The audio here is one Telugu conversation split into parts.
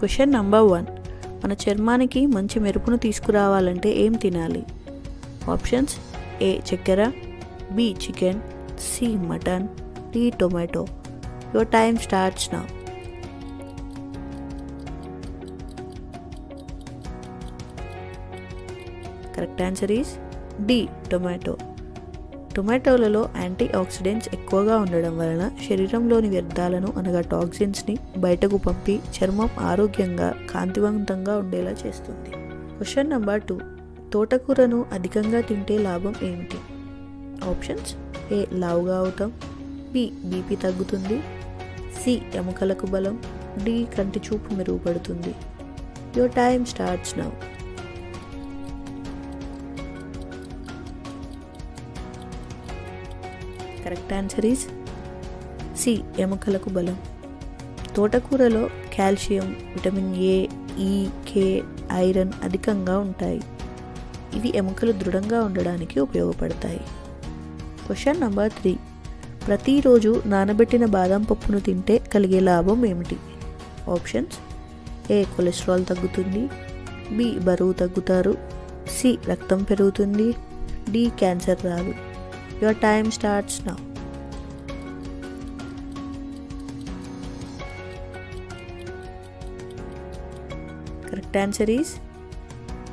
Question number one. మన చర్మానికి మంచి మెరుపును తీసుకురావాలంటే ఏం తినాలి? ఆప్షన్స్ ఏ చక్కెర B chicken C mutton D tomato. Your time starts now. Correct answer is D tomato. టొమాటోలలో antioxidants ఎక్కువగా ఉండడం వలన శరీరంలోని వ్యర్థాలను అనగా టాక్సిన్స్ని బయటకు పంపి చర్మం ఆరోగ్యంగా కాంతివంతంగా ఉండేలా చేస్తుంది. Question number two. తోటకూరను అధికంగా తింటే లాభం ఏమిటి? ఆప్షన్స్. ఏ. లావుగా అవుతాం. బి. బీపీ తగ్గుతుంది. సి. ఎముకలకు బలం. డి. కంటి చూపు మెరుగుపడుతుంది. Your time starts now. Correct answer is C ఎముకలకు బలం. తోటకూరలో కాల్షియం విటమిన్ ఏ ఈ కే ఐరన్ అధికంగా ఉంటాయి. ఇవి ఎముకలు దృఢంగా ఉండడానికి ఉపయోగపడతాయి. క్వశ్చన్ నంబర్ త్రీ ప్రతిరోజు నానబెట్టిన బాదం పప్పును తింటే కలిగే లాభం ఏమిటి? ఆప్షన్స్ ఏ కొలెస్ట్రాల్ తగ్గుతుంది. బి బరువు తగ్గుతారు. సి రక్తం పెరుగుతుంది. డి క్యాన్సర్ రాదు. Your time starts now correct answer is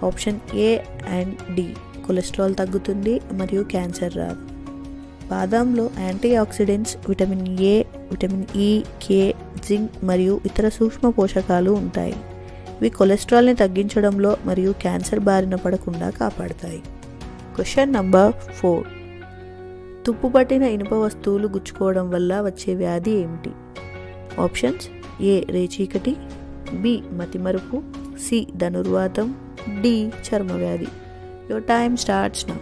option A and D cholesterol తగ్గుతుంది మరియు క్యాన్సర్ రాదు. బాదాంలో antioxidants vitamin A vitamin E K zinc మరియు ఇతర సూక్ష్మ పోషకాలు ఉంటాయి. ఇవి కొలెస్ట్రాల్ని తగ్గించడంలో మరియు క్యాన్సర్ బారిన పడకుండా కాపాడతాయి. క్వశ్చన్ నంబర్ ఫోర్ తుప్పు పట్టిన ఇనుప వస్తువులు గుచ్చుకోవడం వల్ల వచ్చే వ్యాధి ఏమిటి? Options A. రేచీకటి బి. మతిమరుపు సి. ధనుర్వాతం డి. చర్మ వ్యాధి your time starts now.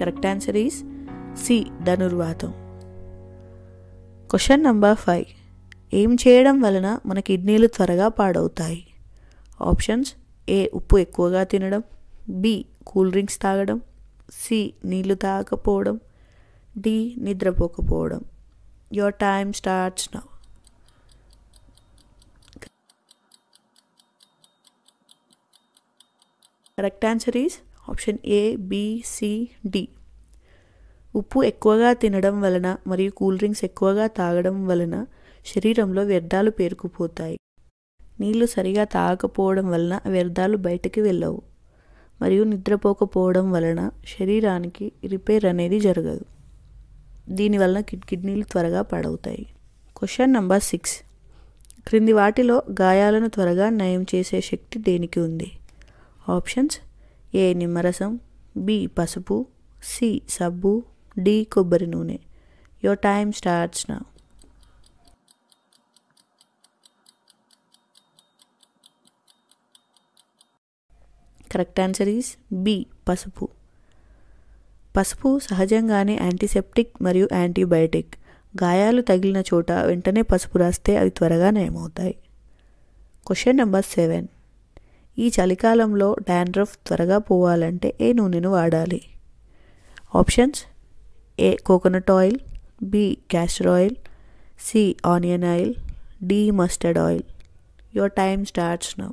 Correct answer is C. ధనుర్వాతం. Question number five. ఏం చేయడం వలన మన కిడ్నీలు త్వరగా పాడవుతాయి? ఆప్షన్స్ ఏ ఉప్పు ఎక్కువగా తినడం బి కూల్ డ్రింక్స్ తాగడం సి నీళ్ళు తాగకపోవడం D నిద్రపోకపోవడం. Your time starts now. Correct answer is option A D. ఉప్పు ఎక్కువగా తినడం వలన మరియు కూల్ డ్రింక్స్ ఎక్కువగా తాగడం వలన శరీరంలో వ్యర్థాలు పేరుకుపోతాయి. నీళ్ళు సరిగా తాగకపోవడం వలన వ్యర్థాలు బయటకి వెళ్ళవు. మరియు నిద్రపోకపోవడం వలన శరీరానికి రిపేర్ అనేది జరగదు. దీనివలన కిడ్నీలు త్వరగా పాడవుతాయి. Question number six. క్రింది వాటిలో గాయాలను త్వరగా నయం చేసే శక్తి దేనికి ఉంది? ఆప్షన్స్. ఏ. నిమ్మరసం బి. పసుపు సి. సబ్బు డి. కొబ్బరి నూనె. Your time starts now. Correct answer is B పసుపు. పసుపు సహజంగానే యాంటీసెప్టిక్ మరియు యాంటీబయాటిక్ గాయాలు తగిలిన చోట వెంటనే పసుపు రాస్తే అవి త్వరగా నయమవుతాయి. క్వశ్చన్ నెంబర్ సెవెన్ ఈ చలికాలంలో డాండ్రఫ్ త్వరగా పోవాలంటే ఏ నూనెను వాడాలి? Options A coconut oil B castor oil C onion oil D mustard oil your time starts now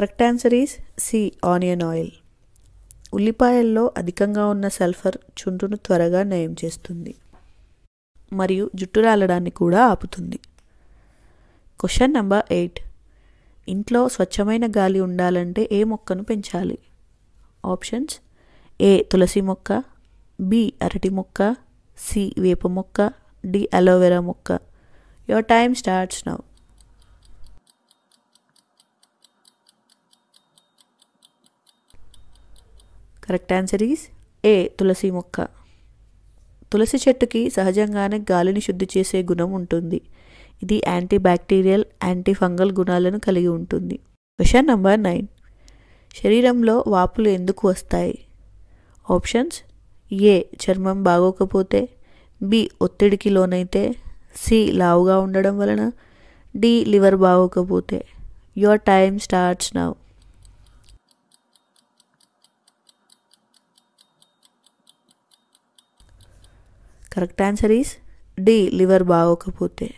correct answer is C onion oil ఉల్లిపాయల్లో అధికంగా ఉన్న సల్ఫర్ చుంటును త్వరగా నయం చేస్తుంది. మరియు జుట్టు రాలడాన్ని కూడా ఆపుతుంది. క్వశ్చన్ నెంబర్ ఎయిట్ ఇంట్లో స్వచ్ఛమైన గాలి ఉండాలంటే ఏ మొక్కను పెంచాలి? ఆప్షన్స్ ఏ తులసి మొక్క. బి అరటి మొక్క. సి వేప మొక్క. డి అలోవెరా మొక్క. Your time starts now correct answer is A తులసి మొక్క. తులసి చెట్టుకి సహజంగానే గాలిని శుద్ధి చేసే గుణం ఉంటుంది. ఇది యాంటీ బ్యాక్టీరియల్ యాంటీ ఫంగల్ గుణాలను కలిగి ఉంటుంది. Question number nine. శరీరంలో వాపులు ఎందుకు వస్తాయి? ఆప్షన్స్ ఏ చర్మం బాగోకపోతే బి ఒత్తిడికి లోనైతే సి లావుగా ఉండడం వలన డి లివర్ బాగోకపోతే. Your time starts now. Correct answer is D liver బాగోకపోతే.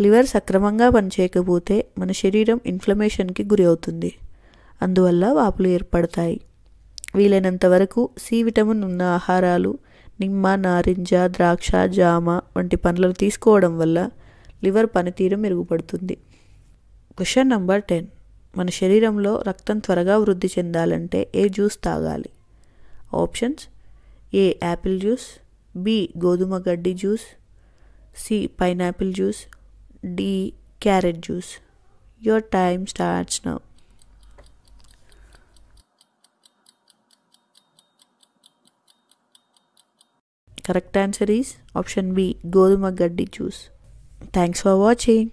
లివర్ సక్రమంగా పనిచేయకపోతే మన శరీరం ఇన్ఫ్లమేషన్కి గురి అవుతుంది. అందువల్ల వాపులు ఏర్పడతాయి. వీలైనంత వరకు సి విటమిన్ ఉన్న ఆహారాలు నిమ్మ నారింజ ద్రాక్ష జామ వంటి పండ్లను తీసుకోవడం వల్ల లివర్ పనితీరు మెరుగుపడుతుంది. Question number ten. మన శరీరంలో రక్తం త్వరగా వృద్ధి చెందాలంటే ఏ జ్యూస్ తాగాలి? Options A apple juice B. ಗೋಧುಮ Gaddi juice. C. Pineapple juice. D. Carrot juice. your time starts now. Correct answer is option B Goduma Gaddi juice. Thanks for watching.